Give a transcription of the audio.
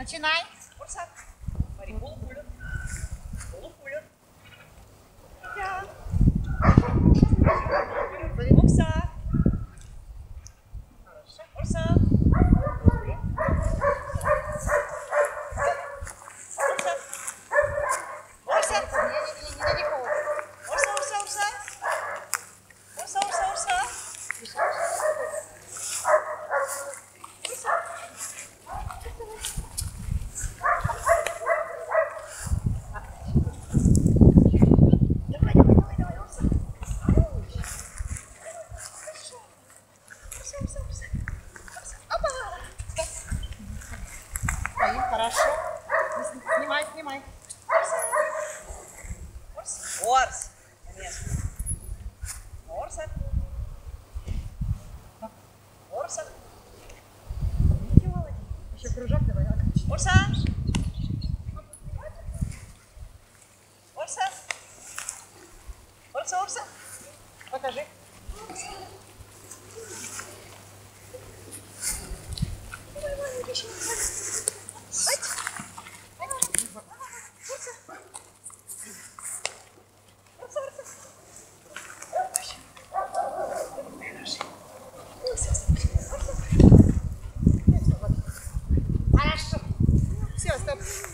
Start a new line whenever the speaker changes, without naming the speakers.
Начинай.
Урса.
Стоим, хорошо. Снимай, снимай.
Орс. Орс. Конечно. Орса. Орса.
Еще кружок давай.
Орса. Орса. Орса, Орса.
Покажи. up.